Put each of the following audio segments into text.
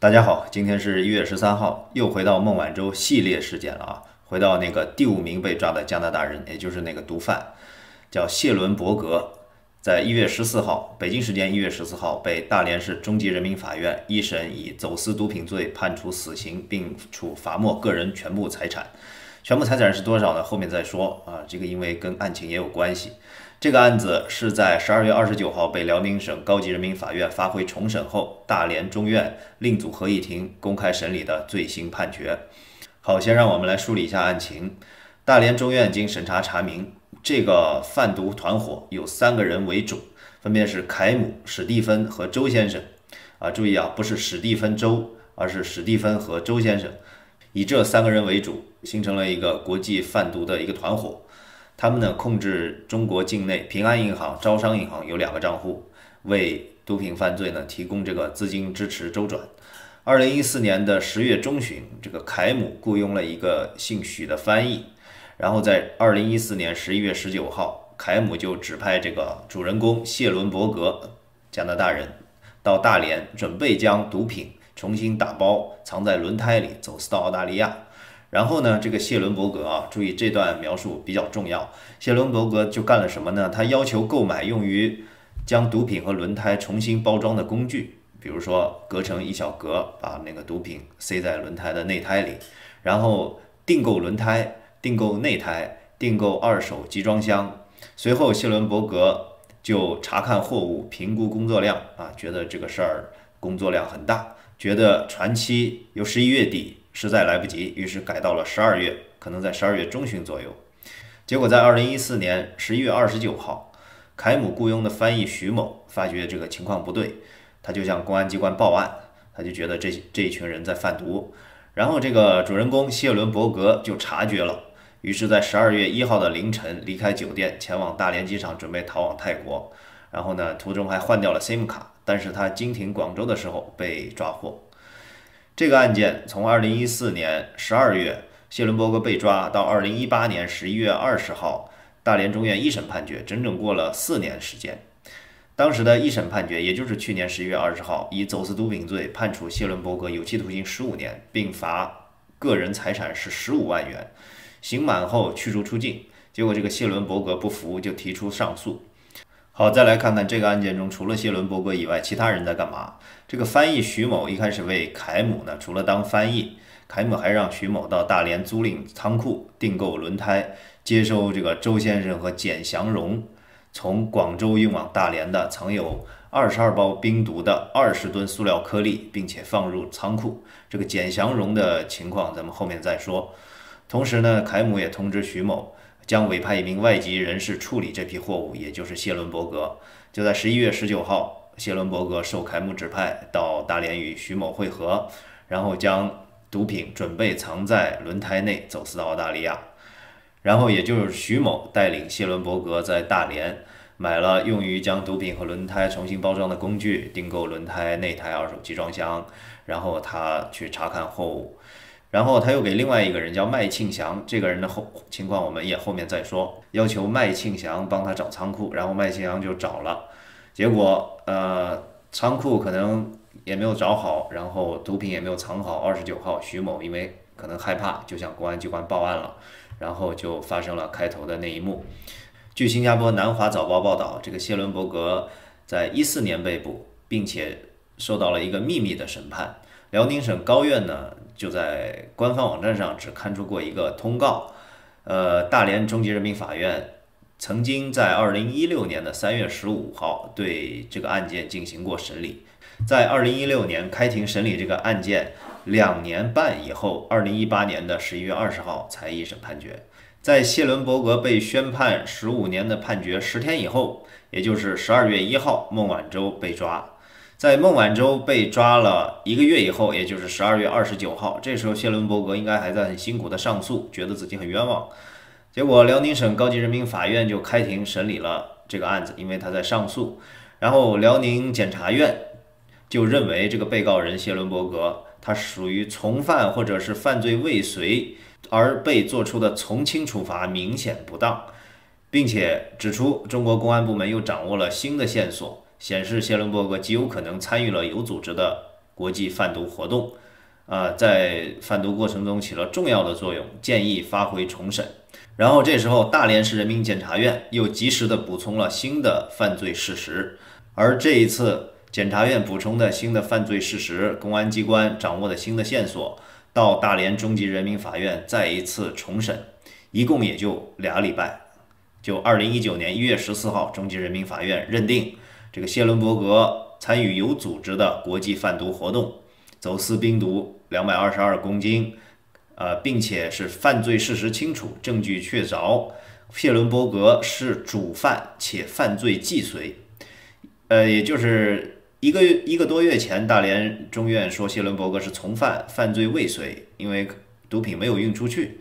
大家好，今天是一月十三号，又回到孟晚舟系列事件了啊！回到那个第五名被抓的加拿大人，也就是那个毒贩，叫谢伦伯格，在一月十四号，北京时间一月十四号，被大连市中级人民法院一审以走私毒品罪判处死刑，并处罚没个人全部财产。全部财产是多少呢？后面再说啊，这个因为跟案情也有关系。这个案子是在十二月二十九号被辽宁省高级人民法院发回重审后，大连中院另组合议庭公开审理的最新判决。好，先让我们来梳理一下案情。大连中院经审查查明，这个贩毒团伙有三个人为主，分别是凯姆、史蒂芬和周先生。啊，注意啊，不是史蒂芬周，而是史蒂芬和周先生，以这三个人为主，形成了一个国际贩毒的一个团伙。他们呢控制中国境内平安银行、招商银行有两个账户，为毒品犯罪呢提供这个资金支持周转。二零一四年的十月中旬，这个凯姆雇佣了一个姓许的翻译，然后在二零一四年十一月十九号，凯姆就指派这个主人公谢伦伯格，加拿大人，到大连准备将毒品重新打包藏在轮胎里，走私到澳大利亚。然后呢，这个谢伦伯格啊，注意这段描述比较重要。谢伦伯格就干了什么呢？他要求购买用于将毒品和轮胎重新包装的工具，比如说隔成一小格，把那个毒品塞在轮胎的内胎里，然后订购轮胎、订购内胎、订购二手集装箱。随后，谢伦伯格就查看货物，评估工作量啊，觉得这个事儿工作量很大，觉得船期由十一月底。实在来不及，于是改到了十二月，可能在十二月中旬左右。结果在二零一四年十一月二十九号，凯姆雇佣的翻译徐某发觉这个情况不对，他就向公安机关报案，他就觉得这这一群人在贩毒。然后这个主人公谢伦伯格就察觉了，于是，在十二月一号的凌晨离开酒店，前往大连机场，准备逃往泰国。然后呢，途中还换掉了 SIM 卡，但是他经停广州的时候被抓获。这个案件从二零一四年十二月谢伦伯格被抓到二零一八年十一月二十号大连中院一审判决，整整过了四年时间。当时的一审判决，也就是去年十一月二十号，以走私毒品罪判处谢伦伯格有期徒刑十五年，并罚个人财产是十五万元。刑满后驱逐出境，结果这个谢伦伯格不服，就提出上诉。好，再来看看这个案件中，除了谢伦伯格以外，其他人在干嘛？这个翻译徐某一开始为凯姆呢，除了当翻译，凯姆还让徐某到大连租赁仓库订购轮胎，接收这个周先生和简祥荣从广州运往大连的藏有二十二包冰毒的二十吨塑料颗粒，并且放入仓库。这个简祥荣的情况咱们后面再说。同时呢，凯姆也通知徐某。将委派一名外籍人士处理这批货物，也就是谢伦伯格。就在十一月十九号，谢伦伯格受凯姆指派到大连与徐某会合，然后将毒品准备藏在轮胎内，走私到澳大利亚。然后，也就是徐某带领谢伦伯格在大连买了用于将毒品和轮胎重新包装的工具，订购轮胎、内胎、二手集装箱，然后他去查看货物。然后他又给另外一个人叫麦庆祥，这个人的后情况我们也后面再说。要求麦庆祥帮他找仓库，然后麦庆祥就找了，结果呃仓库可能也没有找好，然后毒品也没有藏好。二十九号，徐某因为可能害怕，就向公安机关报案了，然后就发生了开头的那一幕。据新加坡南华早报报道，这个谢伦伯格在一四年被捕，并且受到了一个秘密的审判。辽宁省高院呢？就在官方网站上只刊出过一个通告，呃，大连中级人民法院曾经在二零一六年的三月十五号对这个案件进行过审理，在二零一六年开庭审理这个案件两年半以后，二零一八年的十一月二十号才一审判决，在谢伦伯格被宣判十五年的判决十天以后，也就是十二月一号，孟晚舟被抓。在孟晚舟被抓了一个月以后，也就是十二月二十九号，这时候谢伦伯格应该还在很辛苦的上诉，觉得自己很冤枉。结果辽宁省高级人民法院就开庭审理了这个案子，因为他在上诉。然后辽宁检察院就认为这个被告人谢伦伯格他属于从犯或者是犯罪未遂而被作出的从轻处罚明显不当，并且指出中国公安部门又掌握了新的线索。显示谢伦伯格极有可能参与了有组织的国际贩毒活动，啊，在贩毒过程中起了重要的作用，建议发回重审。然后这时候，大连市人民检察院又及时的补充了新的犯罪事实，而这一次检察院补充的新的犯罪事实，公安机关掌握的新的线索，到大连中级人民法院再一次重审，一共也就俩礼拜。就二零一九年一月十四号，中级人民法院认定这个谢伦伯格参与有组织的国际贩毒活动，走私冰毒两百二十二公斤。呃，并且是犯罪事实清楚，证据确凿，谢伦伯格是主犯且犯罪既遂。呃，也就是一个月一个多月前，大连中院说谢伦伯格是从犯，犯罪未遂，因为毒品没有运出去。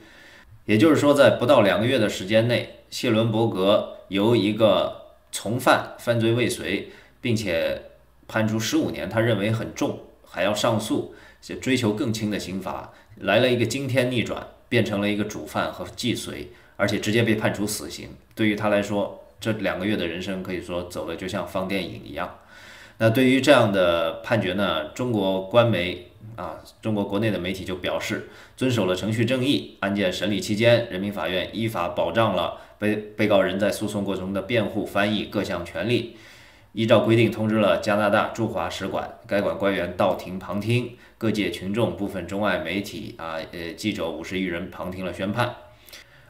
也就是说，在不到两个月的时间内，谢伦伯格由一个从犯，犯罪未遂，并且判处十五年，他认为很重，还要上诉，追求更轻的刑罚。来了一个惊天逆转，变成了一个主犯和既遂，而且直接被判处死刑。对于他来说，这两个月的人生可以说走的就像放电影一样。那对于这样的判决呢，中国官媒啊，中国国内的媒体就表示，遵守了程序正义。案件审理期间，人民法院依法保障了被被告人在诉讼过程中的辩护、翻译各项权利。依照规定通知了加拿大驻华使馆，该馆官员到庭旁听，各界群众、部分中外媒体啊，呃，记者五十余人旁听了宣判。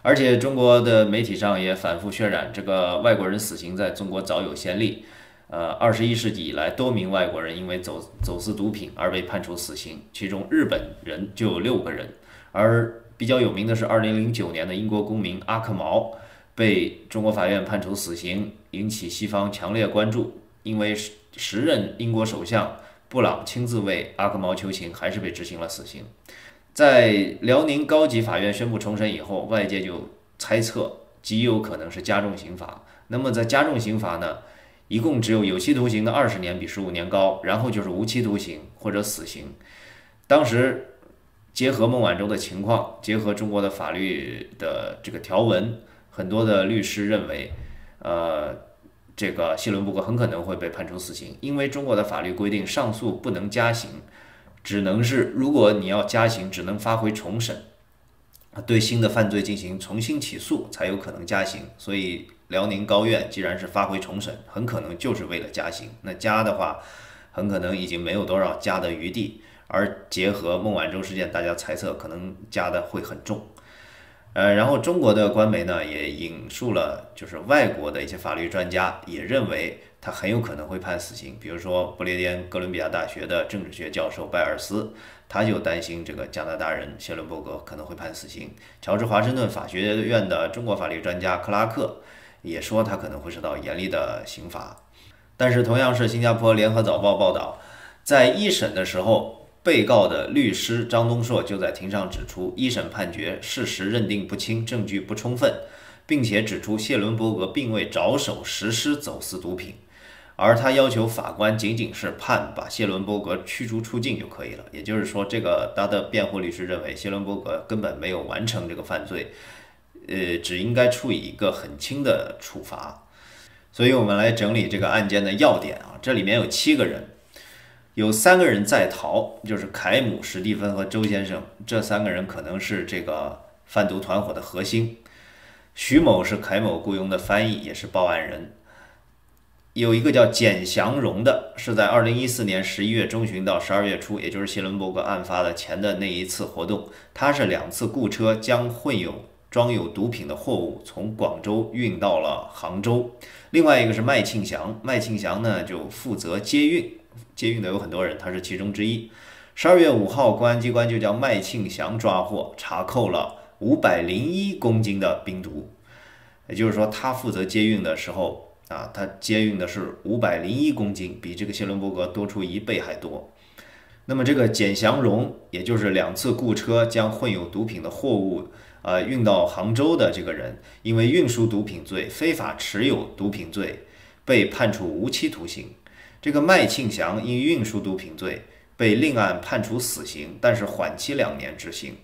而且中国的媒体上也反复渲染，这个外国人死刑在中国早有先例。呃，二十一世纪以来，多名外国人因为走走私毒品而被判处死刑，其中日本人就有六个人。而比较有名的是二零零九年的英国公民阿克毛。被中国法院判处死刑，引起西方强烈关注。因为时任英国首相布朗亲自为阿克毛求情，还是被执行了死刑。在辽宁高级法院宣布重审以后，外界就猜测极有可能是加重刑罚。那么在加重刑罚呢？一共只有有期徒刑的二十年比十五年高，然后就是无期徒刑或者死刑。当时结合孟晚舟的情况，结合中国的法律的这个条文。很多的律师认为，呃，这个谢伦布格很可能会被判处死刑，因为中国的法律规定上诉不能加刑，只能是如果你要加刑，只能发回重审，对新的犯罪进行重新起诉才有可能加刑。所以辽宁高院既然是发回重审，很可能就是为了加刑。那加的话，很可能已经没有多少加的余地，而结合孟晚舟事件，大家猜测可能加的会很重。呃，然后中国的官媒呢也引述了，就是外国的一些法律专家也认为他很有可能会判死刑。比如说，不列颠哥伦比亚大学的政治学教授拜尔斯，他就担心这个加拿大人谢伦伯格可能会判死刑。乔治华盛顿法学院的中国法律专家克拉克也说他可能会受到严厉的刑罚。但是，同样是新加坡联合早报报道，在一审的时候。被告的律师张东硕就在庭上指出，一审判决事实认定不清，证据不充分，并且指出谢伦伯格并未着手实施走私毒品，而他要求法官仅仅是判把谢伦伯格驱逐出境就可以了。也就是说，这个他的辩护律师认为谢伦伯格根本没有完成这个犯罪，呃，只应该处以一个很轻的处罚。所以我们来整理这个案件的要点啊，这里面有七个人。有三个人在逃，就是凯姆、史蒂芬和周先生。这三个人可能是这个贩毒团伙的核心。徐某是凯某雇佣的翻译，也是报案人。有一个叫简祥荣的，是在二零一四年十一月中旬到十二月初，也就是谢伦伯格案发的前的那一次活动，他是两次雇车将混有装有毒品的货物从广州运到了杭州。另外一个是麦庆祥，麦庆祥呢就负责接运。接运的有很多人，他是其中之一。十二月五号，公安机关就将麦庆祥抓获，查扣了五百零一公斤的冰毒。也就是说，他负责接运的时候啊，他接运的是五百零一公斤，比这个谢伦伯格多出一倍还多。那么，这个简祥荣，也就是两次雇车将混有毒品的货物呃运到杭州的这个人，因为运输毒品罪、非法持有毒品罪，被判处无期徒刑。这个麦庆祥因运输毒品罪被另案判处死刑，但是缓期两年执行。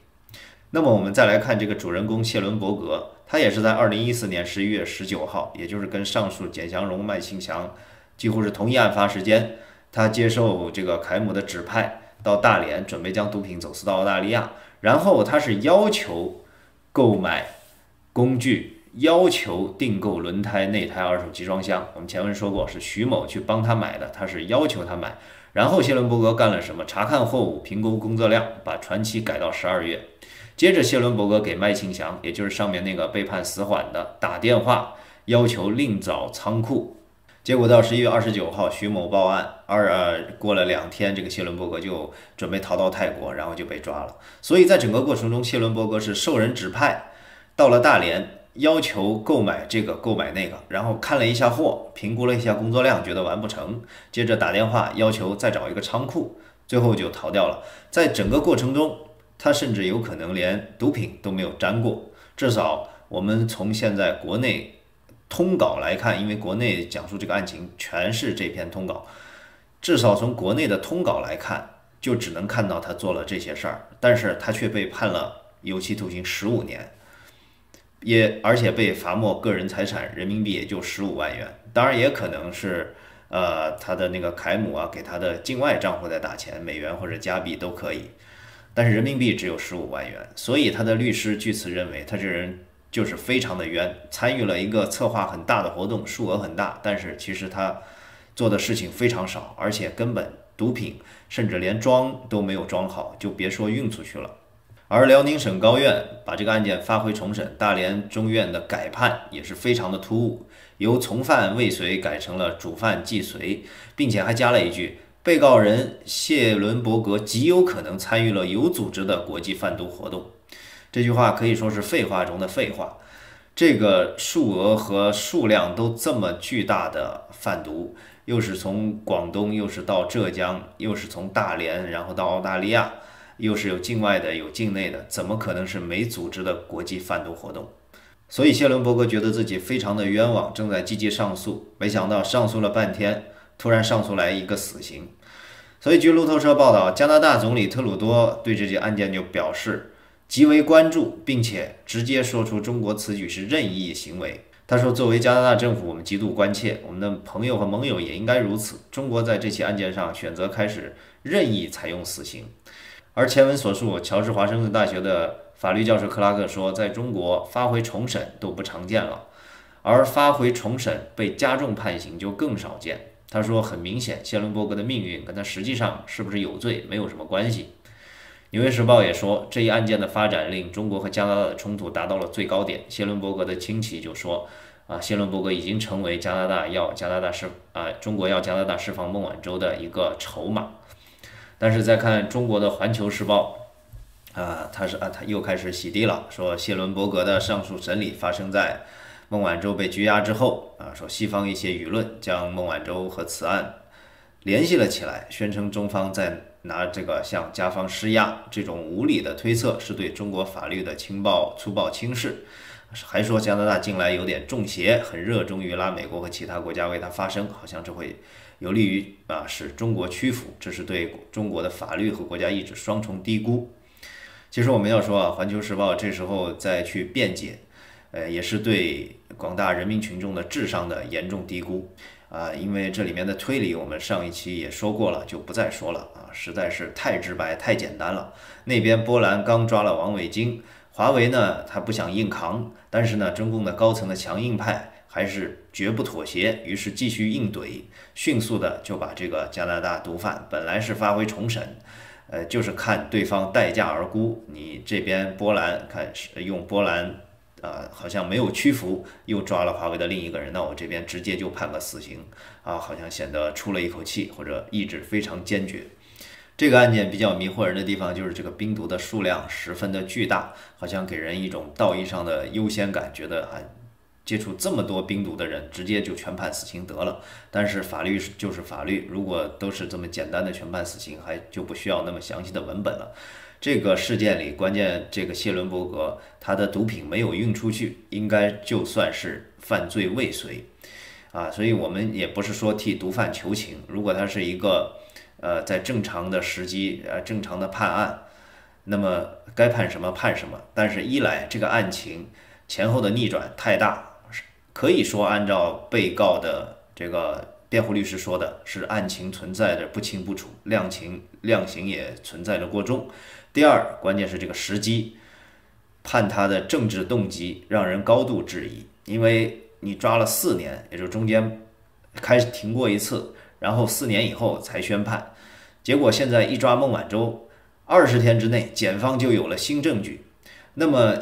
那么我们再来看这个主人公谢伦伯格，他也是在二零一四年十一月十九号，也就是跟上述简祥荣、麦庆祥几乎是同一案发时间，他接受这个凯姆的指派到大连，准备将毒品走私到澳大利亚，然后他是要求购买工具，要求订购轮胎、内胎、二手集装箱。我们前文说过，是徐某去帮他买的，他是要求他买。然后谢伦伯格干了什么？查看货物，评估工作量，把船期改到十二月。接着，谢伦伯格给麦庆祥，也就是上面那个被判死缓的，打电话要求另找仓库。结果到十一月二十九号，徐某报案，二呃过了两天，这个谢伦伯格就准备逃到泰国，然后就被抓了。所以在整个过程中，谢伦伯格是受人指派到了大连。要求购买这个购买那个，然后看了一下货，评估了一下工作量，觉得完不成，接着打电话要求再找一个仓库，最后就逃掉了。在整个过程中，他甚至有可能连毒品都没有沾过。至少我们从现在国内通稿来看，因为国内讲述这个案情全是这篇通稿，至少从国内的通稿来看，就只能看到他做了这些事儿，但是他却被判了有期徒刑十五年。也而且被罚没个人财产人民币也就十五万元，当然也可能是，呃，他的那个凯姆啊给他的境外账户在打钱，美元或者加币都可以，但是人民币只有十五万元，所以他的律师据此认为他这人就是非常的冤，参与了一个策划很大的活动，数额很大，但是其实他做的事情非常少，而且根本毒品甚至连装都没有装好，就别说运出去了。而辽宁省高院把这个案件发回重审，大连中院的改判也是非常的突兀，由从犯未遂改成了主犯既遂，并且还加了一句：被告人谢伦伯格极有可能参与了有组织的国际贩毒活动。这句话可以说是废话中的废话。这个数额和数量都这么巨大的贩毒，又是从广东，又是到浙江，又是从大连，然后到澳大利亚。又是有境外的，有境内的，怎么可能是没组织的国际贩毒活动？所以谢伦伯格觉得自己非常的冤枉，正在积极上诉。没想到上诉了半天，突然上诉来一个死刑。所以据路透社报道，加拿大总理特鲁多对这起案件就表示极为关注，并且直接说出中国此举是任意行为。他说：“作为加拿大政府，我们极度关切，我们的朋友和盟友也应该如此。中国在这起案件上选择开始任意采用死刑。”而前文所述，乔治华盛顿大学的法律教授克拉克说，在中国发回重审都不常见了，而发回重审被加重判刑就更少见。他说，很明显，谢伦伯格的命运跟他实际上是不是有罪没有什么关系。纽约时报也说，这一案件的发展令中国和加拿大的冲突达到了最高点。谢伦伯格的亲戚就说，啊，谢伦伯格已经成为加拿大要加拿大释啊，中国要加拿大释放孟晚舟的一个筹码。但是再看中国的《环球时报》，啊，他是啊，他又开始洗地了，说谢伦伯格的上述审理发生在孟晚舟被拘押之后，啊，说西方一些舆论将孟晚舟和此案联系了起来，宣称中方在拿这个向加方施压，这种无理的推测是对中国法律的轻暴粗暴轻视，还说加拿大近来有点中邪，很热衷于拉美国和其他国家为他发声，好像这会。有利于啊使中国屈服，这是对中国的法律和国家意志双重低估。其实我们要说啊，《环球时报》这时候再去辩解，呃，也是对广大人民群众的智商的严重低估啊。因为这里面的推理，我们上一期也说过了，就不再说了啊，实在是太直白、太简单了。那边波兰刚抓了王伟京，华为呢，他不想硬扛，但是呢，中共的高层的强硬派。还是绝不妥协，于是继续硬怼，迅速的就把这个加拿大毒贩本来是发回重审，呃，就是看对方待价而沽。你这边波兰看用波兰，呃，好像没有屈服，又抓了华为的另一个人，那我这边直接就判个死刑啊，好像显得出了一口气，或者意志非常坚决。这个案件比较迷惑人的地方就是这个冰毒的数量十分的巨大，好像给人一种道义上的优先感，觉得啊。接触这么多冰毒的人，直接就全判死刑得了。但是法律是就是法律，如果都是这么简单的全判死刑，还就不需要那么详细的文本了。这个事件里，关键这个谢伦伯格他的毒品没有运出去，应该就算是犯罪未遂啊。所以我们也不是说替毒贩求情，如果他是一个呃在正常的时机呃正常的判案，那么该判什么判什么。但是一来这个案情前后的逆转太大。可以说，按照被告的这个辩护律师说的是案情存在着不清不楚，量刑量刑也存在着过重。第二，关键是这个时机，判他的政治动机让人高度质疑，因为你抓了四年，也就中间开始停过一次，然后四年以后才宣判，结果现在一抓孟晚舟，二十天之内检方就有了新证据，那么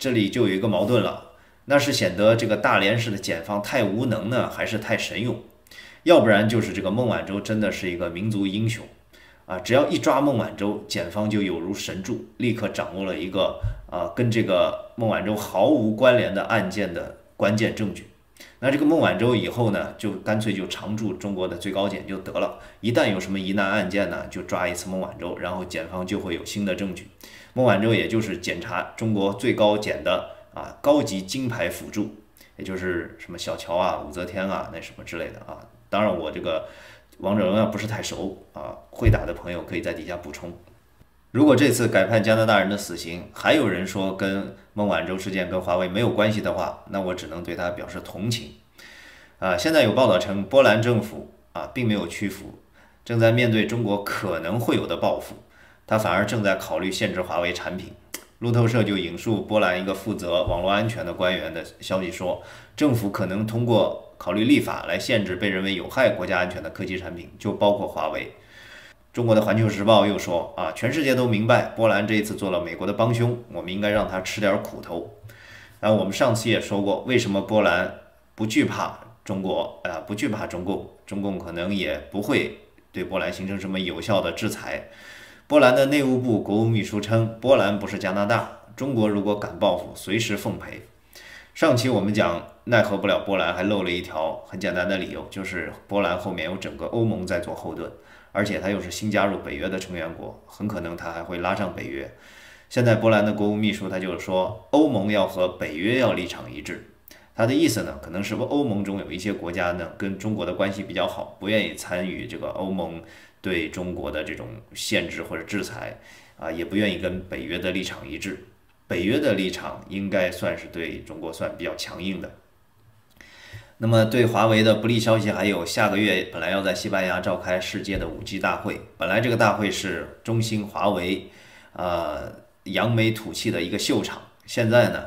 这里就有一个矛盾了。那是显得这个大连市的检方太无能呢，还是太神勇？要不然就是这个孟晚舟真的是一个民族英雄啊！只要一抓孟晚舟，检方就有如神助，立刻掌握了一个啊跟这个孟晚舟毫无关联的案件的关键证据。那这个孟晚舟以后呢，就干脆就常驻中国的最高检就得了。一旦有什么疑难案件呢，就抓一次孟晚舟，然后检方就会有新的证据。孟晚舟也就是检察中国最高检的。啊，高级金牌辅助，也就是什么小乔啊、武则天啊，那什么之类的啊。当然，我这个王者荣耀不是太熟啊，会打的朋友可以在底下补充。如果这次改判加拿大人的死刑，还有人说跟孟晚舟事件跟华为没有关系的话，那我只能对他表示同情。啊，现在有报道称波兰政府啊并没有屈服，正在面对中国可能会有的报复，他反而正在考虑限制华为产品。路透社就引述波兰一个负责网络安全的官员的消息说，政府可能通过考虑立法来限制被认为有害国家安全的科技产品，就包括华为。中国的环球时报又说，啊，全世界都明白波兰这一次做了美国的帮凶，我们应该让他吃点苦头。啊，我们上次也说过，为什么波兰不惧怕中国？啊，不惧怕中共，中共可能也不会对波兰形成什么有效的制裁。波兰的内务部国务秘书称，波兰不是加拿大，中国如果敢报复，随时奉陪。上期我们讲奈何不了波兰，还漏了一条很简单的理由，就是波兰后面有整个欧盟在做后盾，而且它又是新加入北约的成员国，很可能它还会拉上北约。现在波兰的国务秘书他就是说，欧盟要和北约要立场一致，他的意思呢，可能是欧盟中有一些国家呢跟中国的关系比较好，不愿意参与这个欧盟。对中国的这种限制或者制裁，啊，也不愿意跟北约的立场一致。北约的立场应该算是对中国算比较强硬的。那么对华为的不利消息还有，下个月本来要在西班牙召开世界的 5G 大会，本来这个大会是中兴、华为，呃，扬眉吐气的一个秀场，现在呢，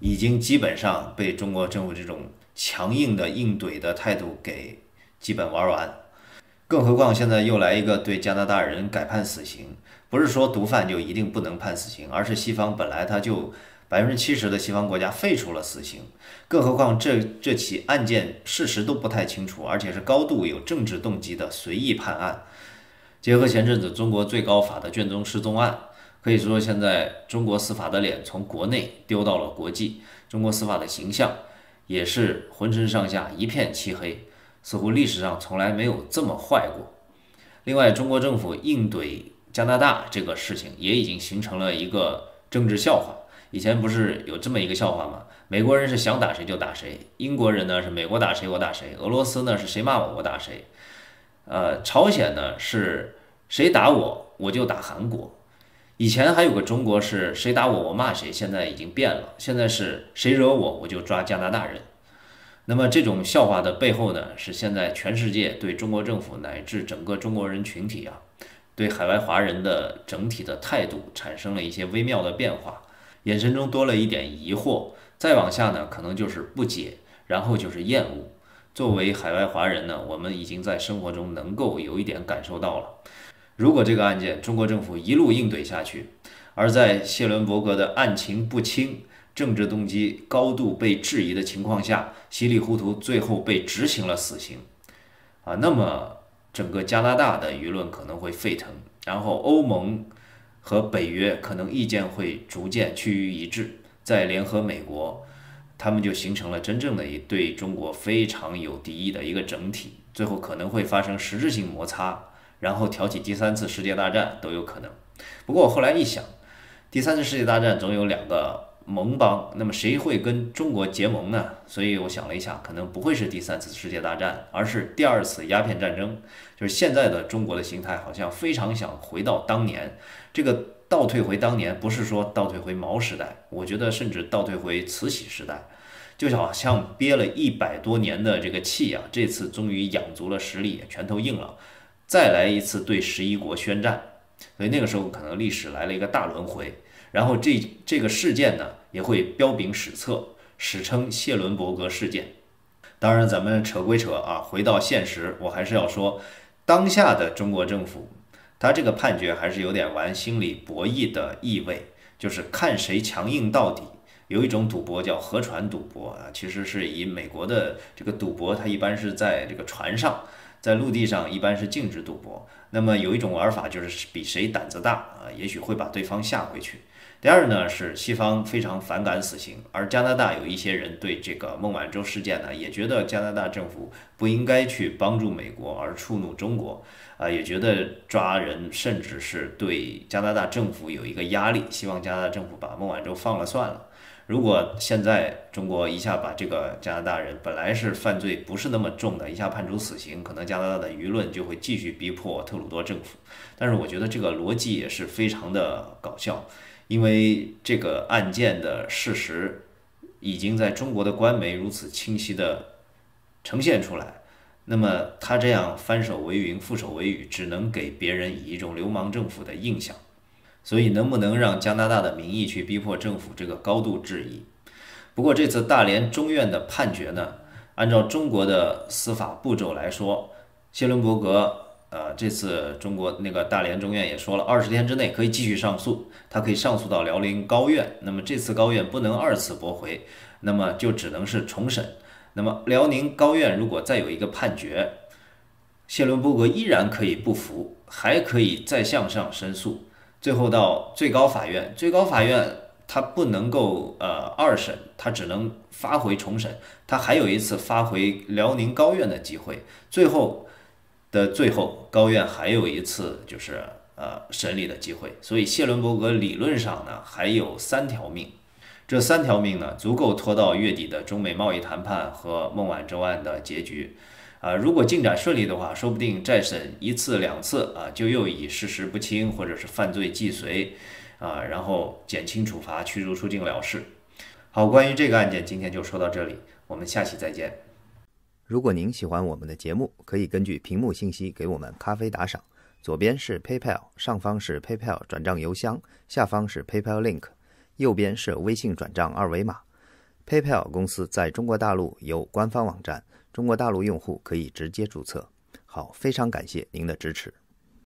已经基本上被中国政府这种强硬的应怼的态度给基本玩完。更何况现在又来一个对加拿大人改判死刑，不是说毒贩就一定不能判死刑，而是西方本来他就百分之七十的西方国家废除了死刑。更何况这这起案件事实都不太清楚，而且是高度有政治动机的随意判案。结合前阵子中国最高法的卷宗失踪案，可以说现在中国司法的脸从国内丢到了国际，中国司法的形象也是浑身上下一片漆黑。似乎历史上从来没有这么坏过。另外，中国政府应怼加拿大这个事情也已经形成了一个政治笑话。以前不是有这么一个笑话吗？美国人是想打谁就打谁，英国人呢是美国打谁我打谁，俄罗斯呢是谁骂我我打谁，呃，朝鲜呢是谁打我我就打韩国。以前还有个中国是谁打我我骂谁，现在已经变了，现在是谁惹我我就抓加拿大人。那么这种笑话的背后呢，是现在全世界对中国政府乃至整个中国人群体啊，对海外华人的整体的态度产生了一些微妙的变化，眼神中多了一点疑惑，再往下呢，可能就是不解，然后就是厌恶。作为海外华人呢，我们已经在生活中能够有一点感受到了，如果这个案件中国政府一路应对下去，而在谢伦伯格的案情不清。政治动机高度被质疑的情况下，稀里糊涂最后被执行了死刑，啊，那么整个加拿大的舆论可能会沸腾，然后欧盟和北约可能意见会逐渐趋于一致，再联合美国，他们就形成了真正的一对中国非常有敌意的一个整体，最后可能会发生实质性摩擦，然后挑起第三次世界大战都有可能。不过我后来一想，第三次世界大战总有两个。盟邦，那么谁会跟中国结盟呢？所以我想了一下，可能不会是第三次世界大战，而是第二次鸦片战争。就是现在的中国的心态，好像非常想回到当年。这个倒退回当年，不是说倒退回毛时代，我觉得甚至倒退回慈禧时代。就好像憋了一百多年的这个气啊，这次终于养足了实力，拳头硬了，再来一次对十一国宣战。所以那个时候可能历史来了一个大轮回，然后这这个事件呢也会彪炳史册，史称谢伦伯格事件。当然，咱们扯归扯啊，回到现实，我还是要说，当下的中国政府，他这个判决还是有点玩心理博弈的意味，就是看谁强硬到底。有一种赌博叫河船赌博啊，其实是以美国的这个赌博，它一般是在这个船上，在陆地上一般是禁止赌博。那么有一种玩法就是比谁胆子大啊，也许会把对方吓回去。第二呢是西方非常反感死刑，而加拿大有一些人对这个孟晚舟事件呢，也觉得加拿大政府不应该去帮助美国而触怒中国，啊，也觉得抓人甚至是对加拿大政府有一个压力，希望加拿大政府把孟晚舟放了算了。如果现在中国一下把这个加拿大人本来是犯罪不是那么重的，一下判处死刑，可能加拿大的舆论就会继续逼迫特鲁多政府。但是我觉得这个逻辑也是非常的搞笑，因为这个案件的事实已经在中国的官媒如此清晰的呈现出来，那么他这样翻手为云覆手为雨，只能给别人以一种流氓政府的印象。所以能不能让加拿大的民意去逼迫政府，这个高度质疑。不过这次大连中院的判决呢，按照中国的司法步骤来说，谢伦伯格，呃，这次中国那个大连中院也说了，二十天之内可以继续上诉，他可以上诉到辽宁高院。那么这次高院不能二次驳回，那么就只能是重审。那么辽宁高院如果再有一个判决，谢伦伯格依然可以不服，还可以再向上申诉。最后到最高法院，最高法院他不能够呃二审，他只能发回重审，他还有一次发回辽宁高院的机会。最后的最后，高院还有一次就是呃审理的机会。所以谢伦伯格理论上呢还有三条命，这三条命呢足够拖到月底的中美贸易谈判和孟晚舟案的结局。啊，如果进展顺利的话，说不定再审一次两次啊，就又以事实不清或者是犯罪既遂，啊，然后减轻处罚、驱逐出境了事。好，关于这个案件，今天就说到这里，我们下期再见。如果您喜欢我们的节目，可以根据屏幕信息给我们咖啡打赏。左边是 PayPal，上方是 PayPal 转账邮箱，下方是 PayPal Link，右边是微信转账二维码。PayPal 公司在中国大陆有官方网站。中国大陆用户可以直接注册。好，非常感谢您的支持。